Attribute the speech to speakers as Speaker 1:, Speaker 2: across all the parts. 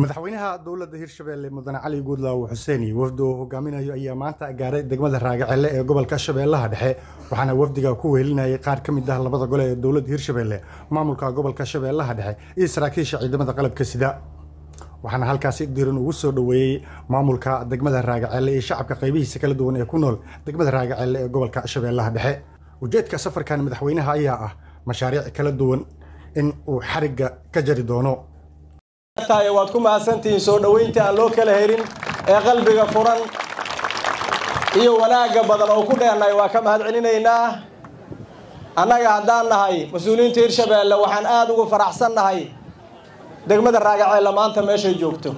Speaker 1: madaxweynaha dowladda hirshabeelle mudane cali guudlaawo xuseen iyo wafdi uu hogaaminayo ayaa maanta gaaray degmada raagacelle ee gobolka shabeellaha dhexe waxaana wafdiga ku wehelinayay qaar ka mid ah labada gole ee dowladda hirshabeelle maamulka gobolka shabeellaha dhexe iyo saraakiisha ciidamada qalabka sida. Waxaana halkaasi diran ugu soo dhoweeyey maamulka degmada raagacelle iyo shacabka qaybihiisa kala duwan ee ku nool degmada raagacelle ee gobolka shabeellaha dhexe. Ujeedka safarkan madaxweynaha ayaa ah mashaariic kala duwan in uu xarigga ka jari doono
Speaker 2: waad ku mahadsantihiin soo dhoweynta aan loo kala helin ee qalbiga furan iyo wanaagga badan oo ku dheennahay waa ka mahad celinaynaa annaga haddaan nahay mas'uuliyiinta hirshabeelle waxaan aada ugu faraxsan nahay degmada raagaceella maanta meeshay joogto.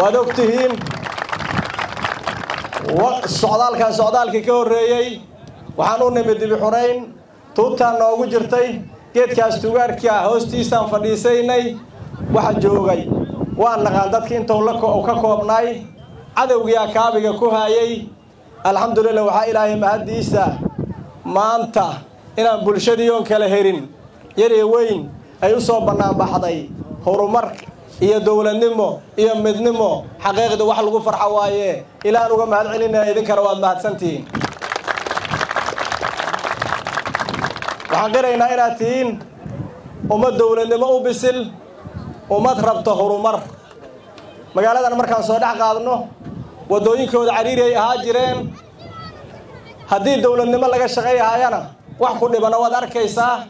Speaker 2: Waad og tihiin socdaalkan socdaalkii ka horreeyey waxaan u nimid dibi xurayn tuubtaan noogu jirtay geedkaas tugaarka hoostiisaan fadhiisaynay waxa joogay. Waan naqaan dadki intuu ka koobnaay cadowgiyaa kaabiga ku haayay. Alxamdulillah waxaa ilaahay mahaddiisa maanta inaan bulshadii oon kala herin yariyo weyn ay u soo bannaanbaxday horumar iyo dowladnimo iyo midnimo. Xaqiiqda wax lagu farxo waaye. Ilaan uga mahad celinaya idinkana waad mahadsantihiin waxaan qiraynaa inaad tihiin ummad dowladnimo u bisil ummad rabto horumar. Magaaladan markaan soo dhex qaadno waddooyinkooda cariiri ay ahaa jireen. Haddii dowladnimo laga shaqayhayana wax ku dhibana waad arkaysaa.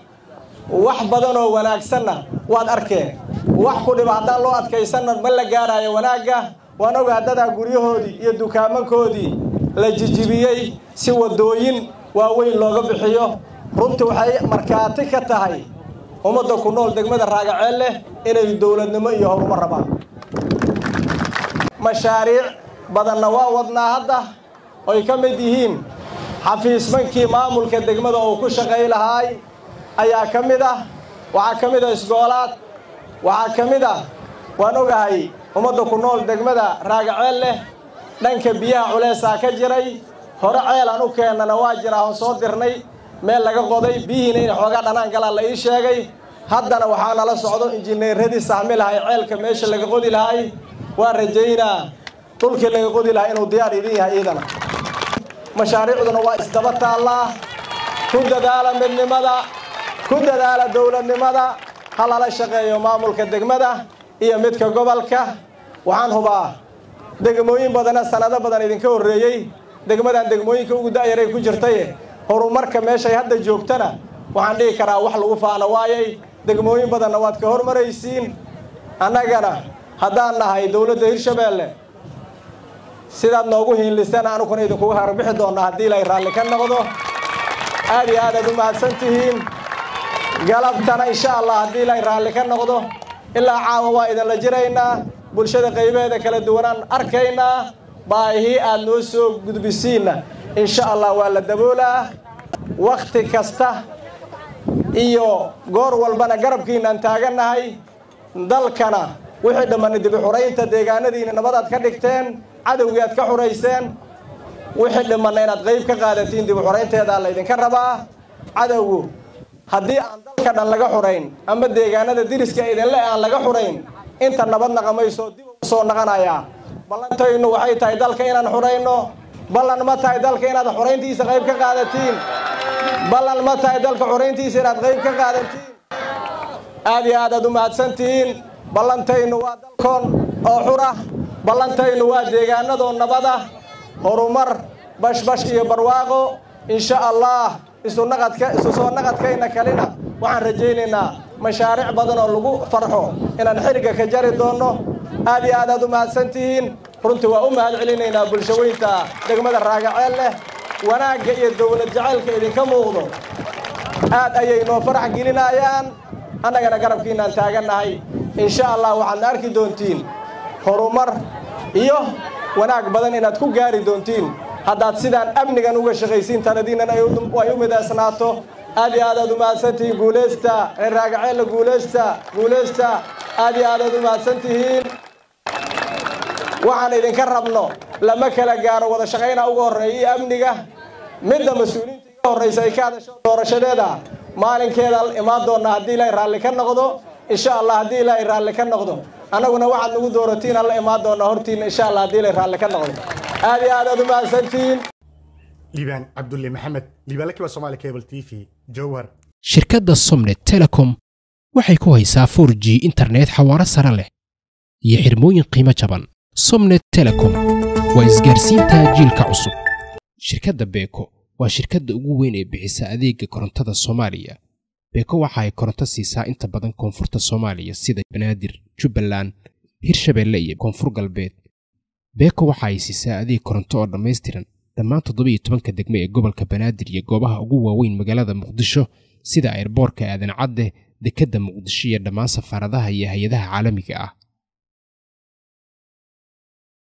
Speaker 2: Wax badan oo wanaagsanna waad arkeen. Wax ku dhiba haddaan loo adkaysanna ma la gaaraayo wanaagga. Waan oga haddadaa guryahoodii iyo dukaamankoodii la jijibiyey si waddooyin waaweyn looga bixiyo. Runtii waxay markhaati ka tahay ummadda ku nool degmada raagaceelle inay dowladnimo iyo horumar rabaan. Mashaariic badanna waa wadnaa hadda oy ka mid yihiin xafiismankii maamulka degmada uu ku shaqay lahaay ayaa ka mid ah waxaa ka mid ah isgoolaad waxaa ka mid ah waan ogahay ummadda ku nool degmada raagaceelle dhanka biyaha culeysaa ka jiray hore ceelaan u keennana waa jiraa oon soo dirnay meel laga qoday biyihiina inay xoogaa dhanaan galaan la ii sheegay haddana waxaa nala socdo injineeradii sahmi lahay ceelka meesha laga qodi lahay. Waan rajaynaa dhulkii laga qodi lahaa inuu diyaar idin yahay iidana mashaariicduna waa isdaba taallaa ku dadaala midnimada ku dadaala dowladnimada ha lala shaqeeyo maamulka degmada iyo midka gobolka. Waxaan hubaa degmooyin badana sanado badan idinka horreeyey. Degmadan degmooyinka ugu da'yaray ku jirtaye. Horumarka meeshay hadda joogtana waxaan dhihi karaa wax lagu faano waayay degmooyin badanna waad ka hormaraysiin. Annagana haddaan nahay dowladda hirshabeelle sidaad noogu hiinlisana anukuna idinkuga harbixi doonnaa haddii ilay raalli ka noqdo. Aad iyo aadaad u mahadsan tihiin galabtana insha allah haddii ilay raalli ka noqdo. Ilaa caawa waa idinla jiraynaa. Bulshada qaybaheeda kala duwanaan arkaynaa baahii aad noo soo gudbisiinna. Insha allah waa la daboolaa. Wakhti kasta iyo goor walbana garabkiinaan taagannahay dalkana wixii dhammanna dibi xuraynta deegaanadiina nabadaad ka dhigteen cadowgii aad ka xurayseen wixii dhimanna inaad qayb ka qaadatiin dibi xuraynteedaa laydinka rabaa. Cadowgu haddii aan dalka dhan laga xurayn ama deegaanada diriska idinle aan laga xurayn inta nabad naqamayso dib u soo naqanayaa ballantaynu waxay tahay dalka inaan xurayno ballan ma tahay dalka inaad xurayntiisa qayb ka qaadatiin ballan ma tahay dalka xurayntiisa inaad qayb ka qaadatiin? Aad iyo aadaad u mahadsantihiin ballantaynu waa dalkoon oo xura ballantaynu waa deegaanadoo nabada horumar bashbash iyo barwaaqo. Insha allah isu naqadka isu soo naqadkayna kalina. Waxaan rajaynaynaa mashaariic badan oo lagu farxo inaan xiriga ka jari doonno aad iyo aadaad u mahadsantihiin runtii waa u mahad celinaynaa bulshaweynta degmada raagaceel leh wanaagga iyo dowlad jacaylka idinka muuqdo. Aad ayay noo farax gelinayaan. Annagana garabkiinaan taagannahay insha allah waxaadna arki doontiin horumar iyo wanaag badan inaad ku gaari doontiin. Haddaad sidaan amnigan uga shaqaysiin taladiinnan ay u midaysnaato aad iyo aadaad u mahadsantihiin guulaysta. Reer raagaceella guulaysta guulaysta. Aad iyo aadaad u mahadsantihiin. Waxaan idinka rabno lama kala gaaro wada shaqaynaa uga horreeya iyo amniga midda mas'uuliyiinta iga horraysa ay ka hadasho doorashadeeda maalinkeeda imaan doonnaa haddii ilaahay raalli ka noqdo insha allah haddii ilaahay raalli ka noqdo. Annaguna waxaad nagu dooratiin alla imaan doonaa hortiinna insha allah haddii ilaahay raalli ka noqdo. Aad iyo aad aad u mahadsantihiin
Speaker 1: liibaan cabdulle maxamed liibaanlakiba somaali cable t v jowhar
Speaker 3: shirkadda somnet telecom waxay ku haysaa 4 g internet xawaaro sare leh iyo xirmooyin qiimo jaban. Somnet telecom waa isgaarsiinta jiilka cusub. Shirkadda beeko waa shirkadda ugu weyn ee bixisa adeega korontada soomaaliya. Beeko waxa ay koronto siisaa inta badan koonfurta soomaaliya sida banaadir jubbaland hirshabeelle iyo koonfur galbeed. Beeko waxa ay siisaa adeeg koronto oo dhammaystiran. Dhammaan toddobiyo tobanka degme ee gobolka banaadir iyo goobaha ugu waaweyn magaalada muqdisho sida airboorka aadan cadde dekedda muqdisho iyo dhammaan safaaradaha iyo hay'adaha caalamiga ah